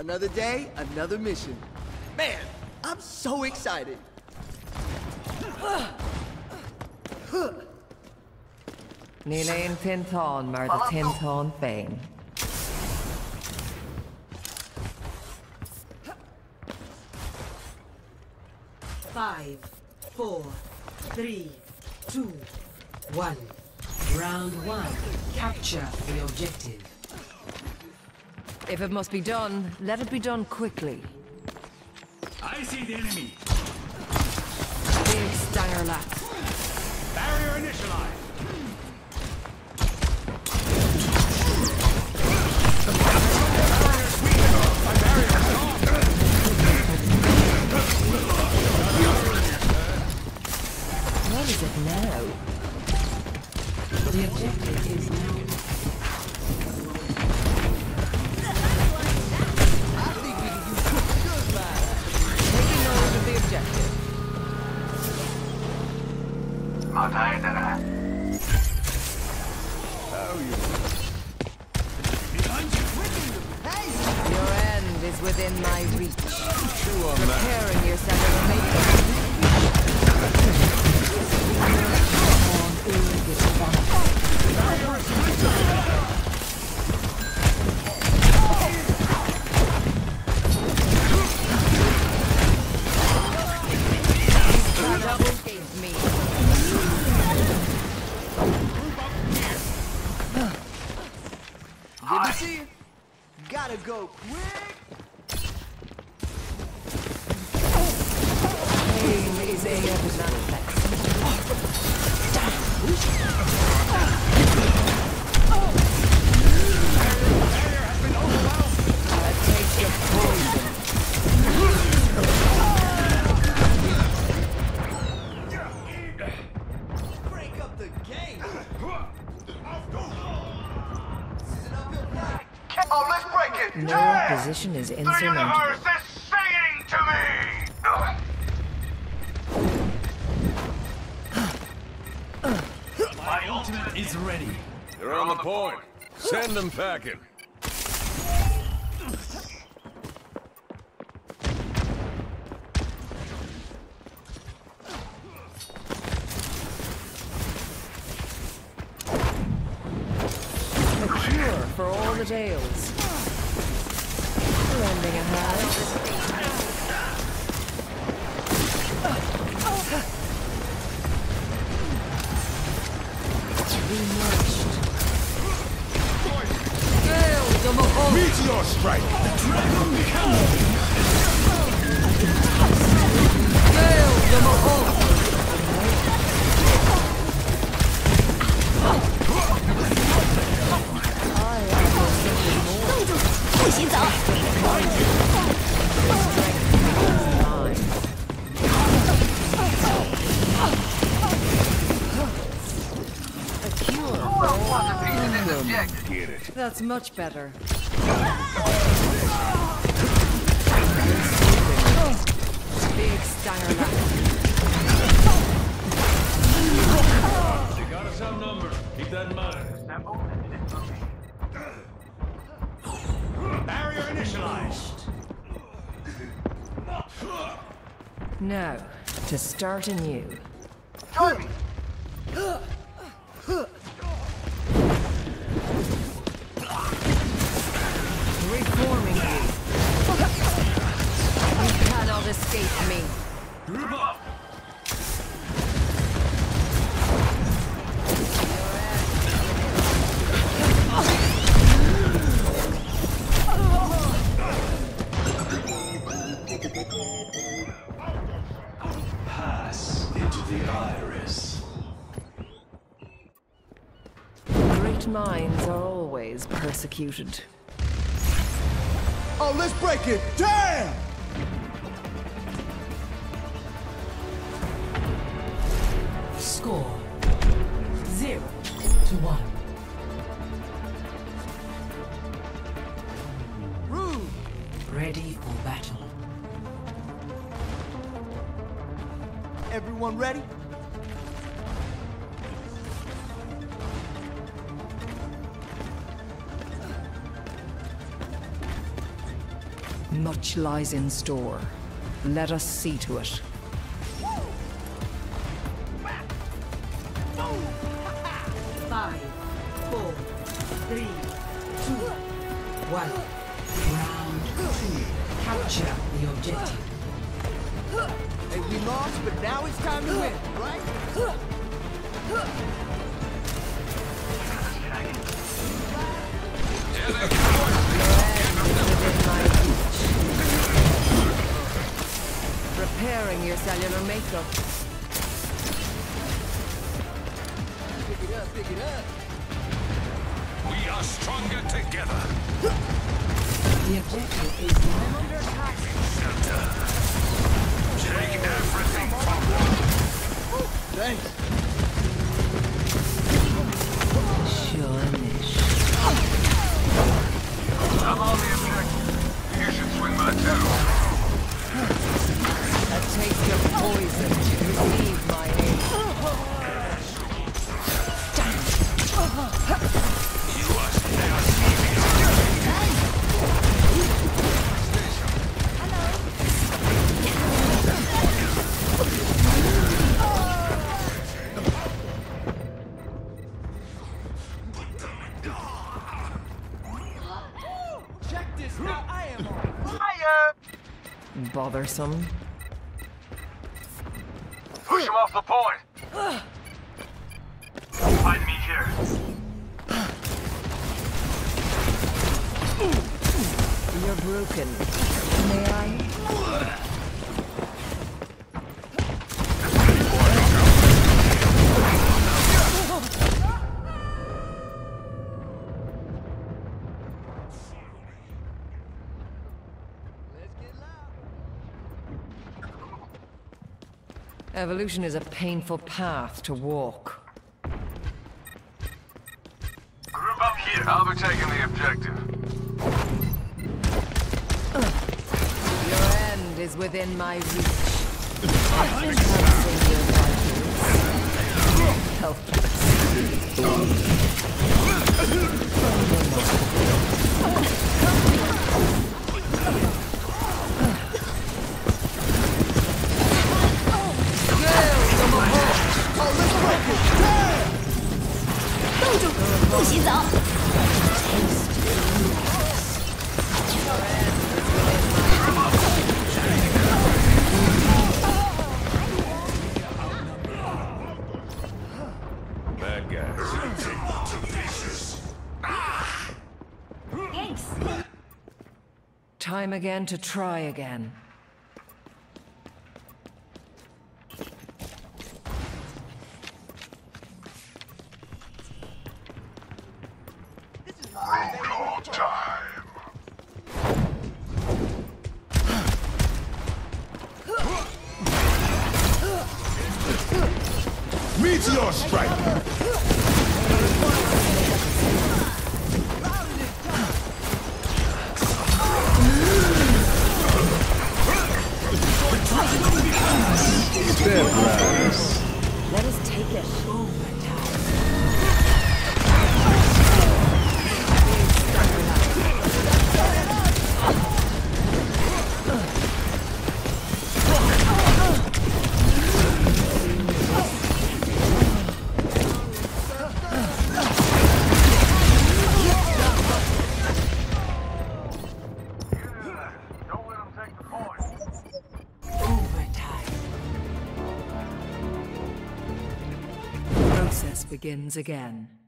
Another day, another mission. Man, I'm so excited. Ní léon tintáin mar de tintáin féin. Five, four, three, two, one. Round one. Capture the objective. If it must be done, let it be done quickly. I see the enemy. Big stanger laps. Barrier initialized. What is it now? The objective is now. Your end is within my reach. Preparing yourself to Good to see you. Gotta go quick. Pain is Damn! opposition is The insurmountable. universe is singing to me! My ultimate is ready. They're on the point. Send them packing. A cure for all the tales. Lending a. Be nourished. Fail the! Meteor strike! Fail the Mahal! It. That's much better. Big stanger lap. They got us outnumbered. Keep that in mind. Barrier initialized. Now, to start anew. Join escape me. Group up. Pass into the iris. Great minds are always persecuted. Oh, let's break it. Damn! Score. Zero to one. Rude. Ready for battle. Everyone ready? Much lies in store. Let us see to it. One. Round two. Capture the objective. Hey, we lost, but now it's time to win, right? Within my reach. Preparing your cellular makeup. Together. The objective is now Take Bothersome. Push him off the point. Find me here. You're broken. Evolution is a painful path to walk. Group up here. I'll be taking the objective. Your end is within my reach. Enhancing vitals. Bad guys. Time again to try again. Meteor begins again.